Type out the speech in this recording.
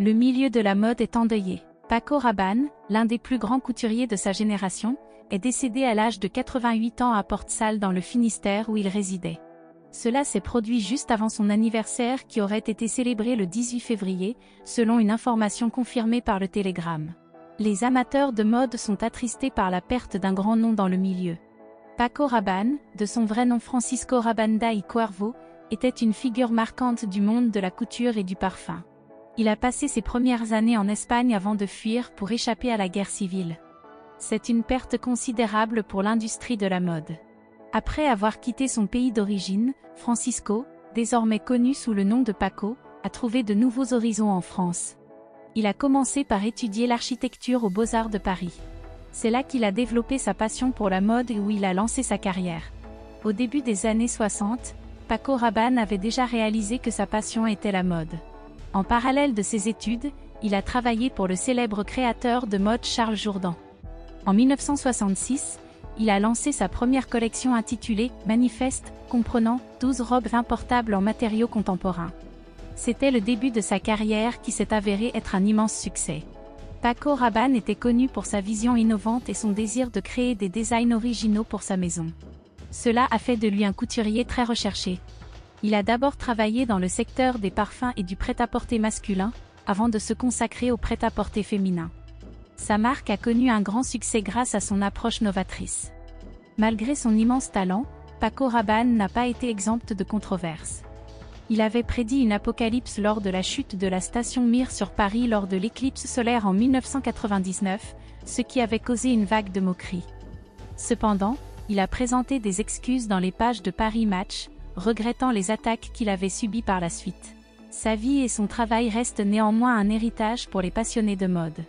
Le milieu de la mode est endeuillé. Paco Rabanne, l'un des plus grands couturiers de sa génération, est décédé à l'âge de 88 ans à Port-Salle dans le Finistère où il résidait. Cela s'est produit juste avant son anniversaire qui aurait été célébré le 18 février, selon une information confirmée par le Télégramme. Les amateurs de mode sont attristés par la perte d'un grand nom dans le milieu. Paco Rabanne, de son vrai nom Francisco Rabanda y Cuervo, était une figure marquante du monde de la couture et du parfum. Il a passé ses premières années en Espagne avant de fuir pour échapper à la guerre civile. C'est une perte considérable pour l'industrie de la mode. Après avoir quitté son pays d'origine, Francisco, désormais connu sous le nom de Paco, a trouvé de nouveaux horizons en France. Il a commencé par étudier l'architecture aux Beaux-Arts de Paris. C'est là qu'il a développé sa passion pour la mode et où il a lancé sa carrière. Au début des années 60, Paco Rabanne avait déjà réalisé que sa passion était la mode. En parallèle de ses études, il a travaillé pour le célèbre créateur de mode Charles Jourdan. En 1966, il a lancé sa première collection intitulée Manifeste, comprenant 12 robes importables en matériaux contemporains. C'était le début de sa carrière qui s'est avéré être un immense succès. Paco Rabanne était connu pour sa vision innovante et son désir de créer des designs originaux pour sa maison. Cela a fait de lui un couturier très recherché. Il a d'abord travaillé dans le secteur des parfums et du prêt-à-porter masculin, avant de se consacrer au prêt-à-porter féminin. Sa marque a connu un grand succès grâce à son approche novatrice. Malgré son immense talent, Paco Rabanne n'a pas été exempte de controverses. Il avait prédit une apocalypse lors de la chute de la station Mir sur Paris lors de l'éclipse solaire en 1999, ce qui avait causé une vague de moqueries. Cependant, il a présenté des excuses dans les pages de Paris Match, regrettant les attaques qu'il avait subies par la suite. Sa vie et son travail restent néanmoins un héritage pour les passionnés de mode.